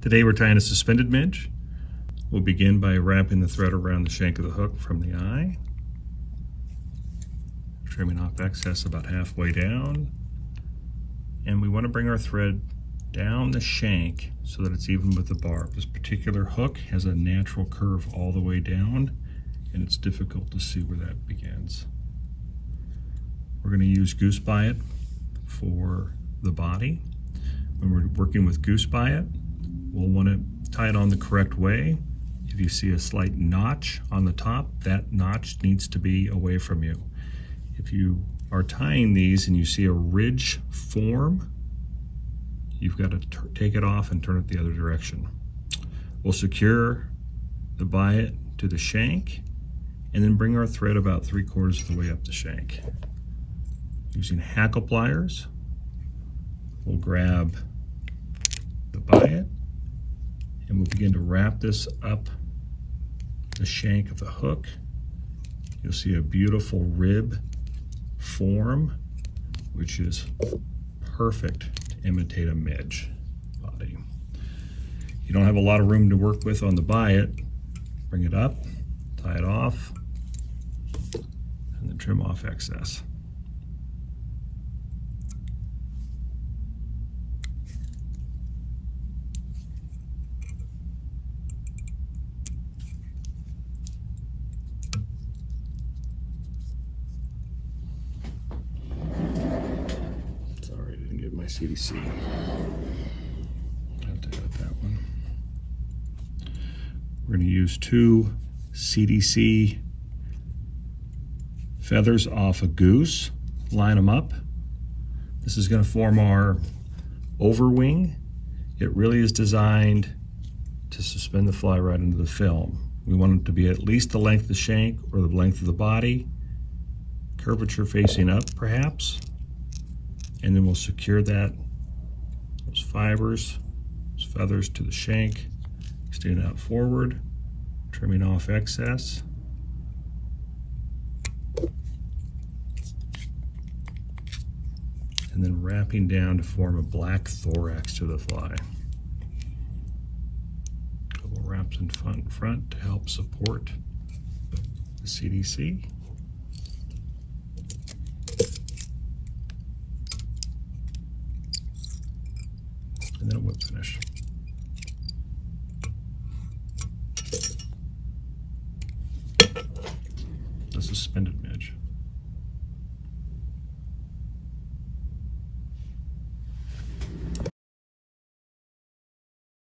Today we're tying a suspended midge. We'll begin by wrapping the thread around the shank of the hook from the eye, trimming off excess about halfway down, and we want to bring our thread down the shank so that it's even with the barb. This particular hook has a natural curve all the way down, and it's difficult to see where that begins. We're going to use goose biot for the body. When we're working with goose biot, we'll want to tie it on the correct way. If you see a slight notch on the top, that notch needs to be away from you. If you are tying these and you see a ridge form, you've got to take it off and turn it the other direction. We'll secure the biot to the shank and then bring our thread about three quarters of the way up the shank. Using hackle pliers, we'll grab the biot and we'll begin to wrap this up the shank of the hook. You'll see a beautiful rib form, which is perfect to imitate a midge body. You don't have a lot of room to work with on the biot. Bring it up, tie it off, and then trim off excess. CDC. That one. We're going to use two CDC feathers off a goose, line them up. This is going to form our overwing. It really is designed to suspend the fly right into the film. We want it to be at least the length of the shank or the length of the body, curvature facing up perhaps and then we'll secure that, those fibers, those feathers to the shank, extend out forward, trimming off excess. And then wrapping down to form a black thorax to the fly. Couple wraps in front, front to help support the CDC. And then a whip finish. The suspended midge.